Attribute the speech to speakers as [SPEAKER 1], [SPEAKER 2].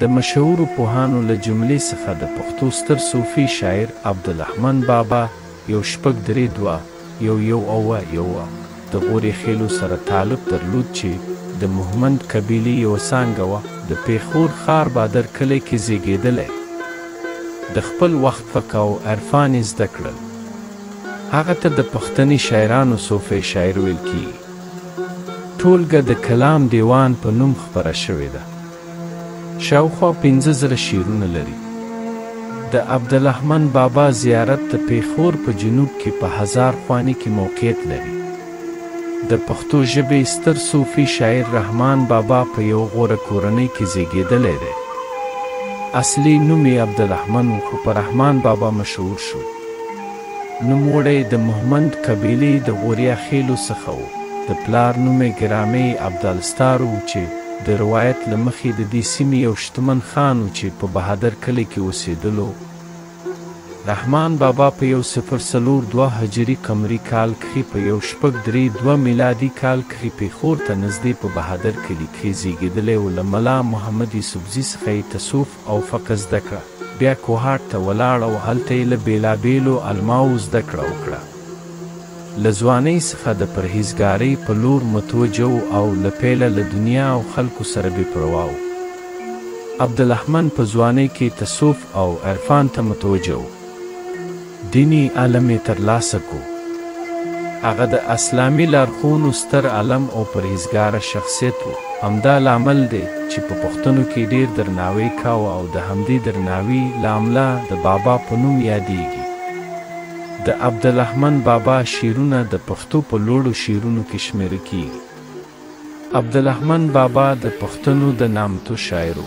[SPEAKER 1] د مشهورو پوهانو له جملې څخه د پښتو ستر صوفي شاعر عبدالرحمن بابا یو شپږ درې دوه یو یو اووه یوه د غوري خېلو سره تعلق درلود چې د مهمند قبیلې یوه څانګه وه د پېښور ښار بادر کلی کې زېږېدلی د خپل وخت فقه او عرفان یې زده کړل هغه ته د پښتني شاعرانو صوفی شاعر ویل کېږي ټولګه د کلام دېوان په نوم خپره شوې ده. شاوخوا پنځه زره شعرونه لري. د عبدالهمن بابا زیارت د پېښور په جنوب کې په هزار خواني کې موقعیت لري. د پښتو ژبې ستر صوفي شاعر رحمان بابا په یوه غوره کورنۍ کې زېږېدلی دی. اصلي نوم یې عبدالرحمن و، خو په رحمان بابا مشهور شو. نوموړی د مهمند قبیلې د غوریا خېلو څخه و، د پلار نوم یې ګرامې ابدال ستار و چې د روایت له مخې د دې سیمې یو شتمن خان و چې په بهادر کلی کې اوسېدلو. رحمان بابا په یو صفر څلور دوه هجري قمري کال کښې په یو شپږ درې دوه میلادي کال کښې پېښور ته نزدې په بهادر کلي کښې زېږېدلی و له ملا محمد یوسفزي څخه یې تصوف او فقه زده کړه. بیا کوهاټ ته ولاړ او هلته یې له بېلابېلو علماوو زده کړه وکړه. له ځوانۍ څخه د پرهېزګارۍ په لور متوجه و او له پیله له دنیا او خلکو سره بې پروا و. عبدالهمن په ځوانۍ کې تصوف او عرفان ته متوجه و. دینی علم یې تر لاسه کو. هغه د اسلامی لارښوونو ستر عالم او پرهیزګاره شخصیت و. همدا لامل دی چی په پښتنو کی ډیر درناوی کاوه او د همدی درناوی له امله د بابا په نوم یادیږی. د عبدالرحمن بابا شعرونه د پښتو په لوړو شعرونو کی شمیرل کیږی. عبدالرحمن بابا د پښتنو د نامتو شاعر و.